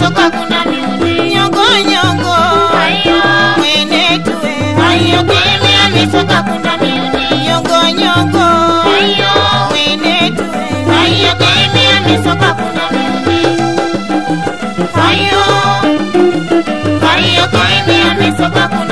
soka kuna nyongo nyongo. Mwene tuwe. Hayo kimya misoka kuna nyongo nyongo. Mwene tuwe. Hayo kimya misoka kuna hayo hayo kimya misoka kuna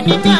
Anita.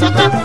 sọ́kọ́.